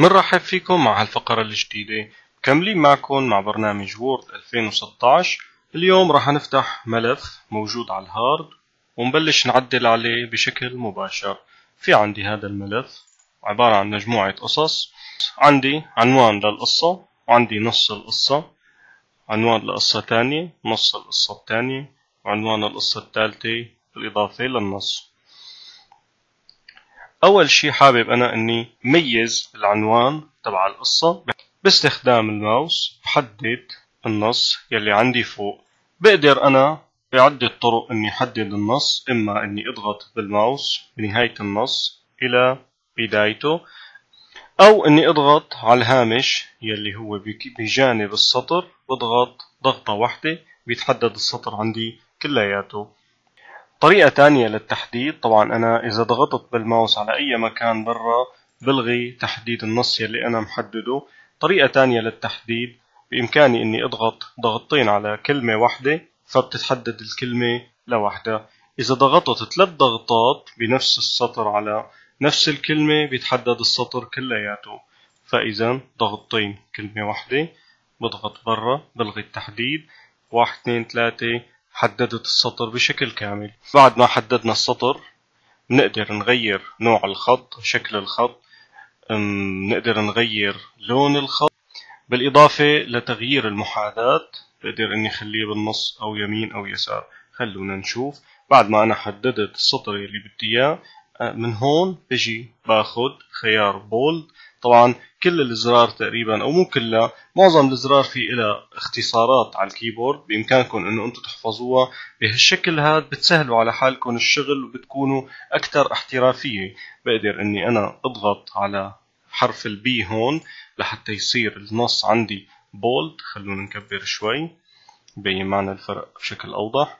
بنرحب فيكم مع هالفقرة الجديدة. مكملين معكم مع برنامج Word 2016 اليوم راح نفتح ملف موجود على ال hard ونبلش نعدل عليه بشكل مباشر. في عندي هذا الملف عبارة عن مجموعة قصص. عندي عنوان للقصة وعندي نص القصة. عنوان لقصة تانية نص القصة التانية وعنوان القصة الثالثة بالإضافة للنص. أول شي حابب أنا إني ميز العنوان تبع القصة باستخدام الماوس بحدد النص يلي عندي فوق. بقدر أنا بعدة طرق إني حدد النص إما إني أضغط بالماوس بنهاية النص إلى بدايته أو إني أضغط على الهامش يلي هو بجانب السطر بضغط ضغطة واحدة بيتحدد السطر عندي كلياته. طريقة تانية للتحديد طبعا أنا إذا ضغطت بالماوس على أي مكان برا بلغي تحديد النص يلي أنا محدده. طريقة تانية للتحديد بإمكاني إني أضغط ضغطين على كلمة واحدة فبتتحدد الكلمة لوحدها. إذا ضغطت ثلاث ضغطات بنفس السطر على نفس الكلمة بيتحدد السطر كلياته. فإذا ضغطين كلمة واحدة بضغط برا بلغي التحديد. واحد اثنين ثلاثة حددت السطر بشكل كامل. بعد ما حددنا السطر نقدر نغير نوع الخط شكل الخط نقدر نغير لون الخط. بالإضافة لتغيير المحاذاة بقدر إني اخليه بالنص أو يمين أو يسار. خلونا نشوف. بعد ما أنا حددت السطر اللي بدي إياه من هون بجي باخد خيار بولد طبعا كل الإزرار تقريبا أو مو كلها معظم الإزرار في لها اختصارات على الكيبورد بإمكانكم إنه أنتم تحفظوها. بهالشكل هذا بتسهلوا على حالكم الشغل وبتكونوا أكثر احترافية. بقدر إني أنا أضغط على حرف ال B هون لحتى يصير النص عندي bold خلونا نكبر شوي يبين معنا الفرق بشكل أوضح.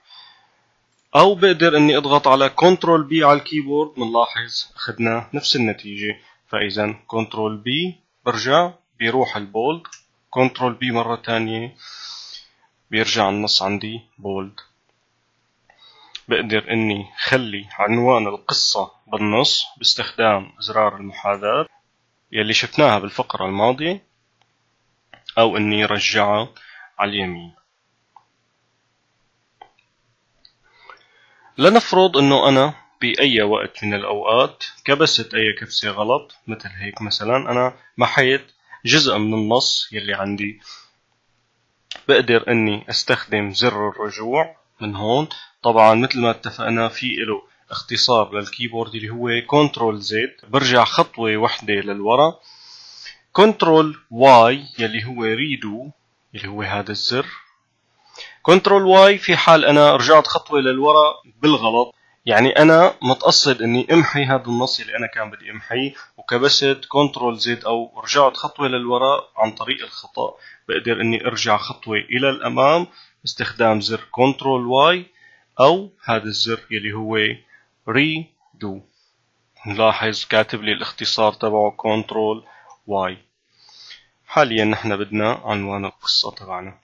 أو بقدر إني أضغط على Control B على الكيبورد بنلاحظ اخذنا نفس النتيجة. فإذا Control B برجع بيروح ال bold Control B مرة تانية بيرجع النص عندي bold بقدر إني خلي عنوان القصة بالنص باستخدام أزرار المحاذاة يلي شفناها بالفقرة الماضية أو إني رجعها على اليمين. لنفرض إنه أنا بأي وقت من الأوقات كبست أي كبسة غلط مثل هيك مثلا أنا محيت جزء من النص يلي عندي. بقدر أني أستخدم زر الرجوع من هون. طبعا مثل ما اتفقنا في له اختصار للكيبورد اللي هو Control Z. برجع خطوة وحدة للورا. Control Y يلي هو redo اللي هو هذا الزر. Control Y في حال أنا رجعت خطوة للورا بالغلط. يعني أنا متقصد إني أمحي هذا النص اللي أنا كان بدي أمحيه وكبست Control Z أو رجعت خطوة للوراء عن طريق الخطأ. بقدر إني أرجع خطوة إلى الأمام باستخدام زر Control Y أو هذا الزر يلي هو redo نلاحظ كاتب لي الاختصار تبعه Control Y. حاليا نحن بدنا عنوان القصة تبعنا.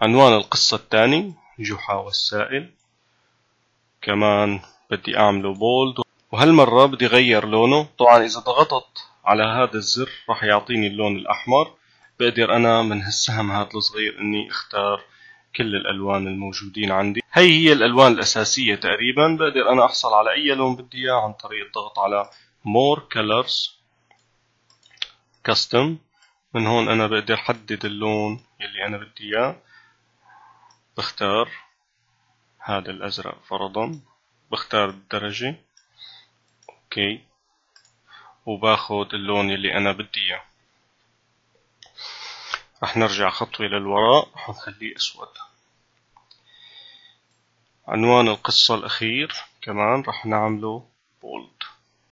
عنوان القصة الثاني جحا والسائل. كمان بدي أعمله bold وهالمرة بدي غير لونه. طبعا إذا ضغطت على هذا الزر راح يعطيني اللون الأحمر. بقدر أنا من هالسهم هذا الصغير إني أختار كل الألوان الموجودين عندي. هي هي الألوان الأساسية تقريبا. بقدر أنا أحصل على أي لون بدي إياه عن طريق الضغط على more colors custom. من هون أنا بقدر أحدد اللون يلي أنا بدي إياه. بختار هذا الأزرق فرضا. بختار الدرجة. أوكي. وباخد اللون اللي أنا بدي إياه. رح نرجع خطوة للوراء. رح نخليه أسود. عنوان القصة الأخير كمان رح نعمله بولد